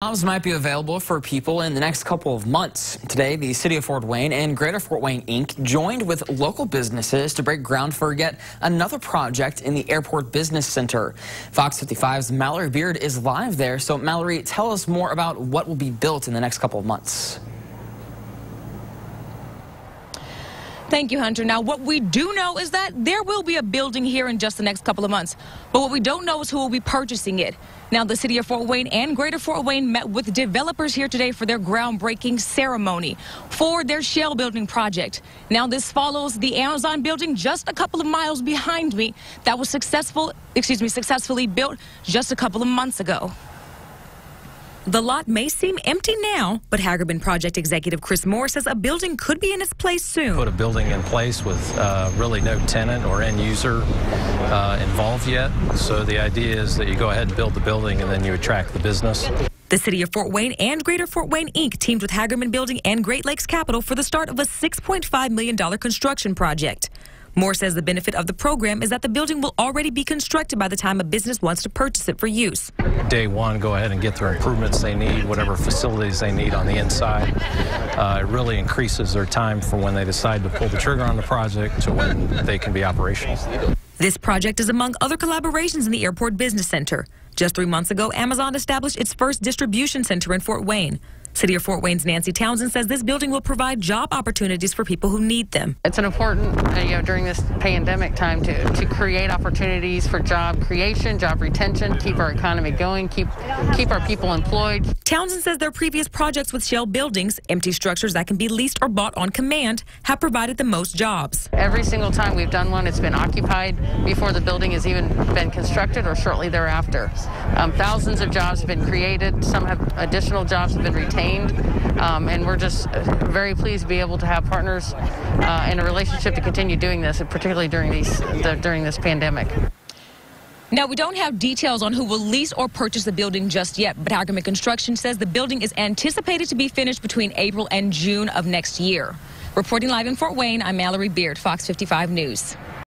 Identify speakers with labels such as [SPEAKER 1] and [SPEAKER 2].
[SPEAKER 1] Jobs might be available for people in the next couple of months. Today, the City of Fort Wayne and Greater Fort Wayne Inc. joined with local businesses to break ground for yet another project in the Airport Business Center. Fox 55's Mallory Beard is live there. So, Mallory, tell us more about what will be built in the next couple of months.
[SPEAKER 2] Thank you, Hunter. Now, what we do know is that there will be a building here in just the next couple of months. But what we don't know is who will be purchasing it. Now, the city of Fort Wayne and Greater Fort Wayne met with developers here today for their groundbreaking ceremony for their shell building project. Now, this follows the Amazon building just a couple of miles behind me that was successful, excuse me, successfully built just a couple of months ago. The lot may seem empty now, but Hagerman project executive Chris Moore says a building could be in its place soon.
[SPEAKER 3] Put a building in place with uh, really no tenant or end user uh, involved yet. So the idea is that you go ahead and build the building and then you attract the business.
[SPEAKER 2] The city of Fort Wayne and Greater Fort Wayne Inc. teamed with Hagerman Building and Great Lakes Capital for the start of a $6.5 million construction project. Moore says the benefit of the program is that the building will already be constructed by the time a business wants to purchase it for use.
[SPEAKER 3] Day one, go ahead and get their improvements they need, whatever facilities they need on the inside. Uh, it really increases their time from when they decide to pull the trigger on the project to when they can be operational.
[SPEAKER 2] This project is among other collaborations in the Airport Business Center. Just three months ago, Amazon established its first distribution center in Fort Wayne. City of Fort Wayne's Nancy Townsend says this building will provide job opportunities for people who need them.
[SPEAKER 4] It's an important, uh, you know, during this pandemic time to, to create opportunities for job creation, job retention, keep our economy going, keep keep our people employed.
[SPEAKER 2] Townsend says their previous projects with shell buildings, empty structures that can be leased or bought on command, have provided the most jobs.
[SPEAKER 4] Every single time we've done one, it's been occupied before the building has even been constructed or shortly thereafter. Um, thousands of jobs have been created. Some have additional jobs have been retained um, and we're just very pleased to be able to have partners uh, in a relationship to continue doing this, particularly during these the, during this pandemic.
[SPEAKER 2] Now, we don't have details on who will lease or purchase the building just yet, but Hagerman Construction says the building is anticipated to be finished between April and June of next year. Reporting live in Fort Wayne, I'm Mallory Beard, Fox 55 News.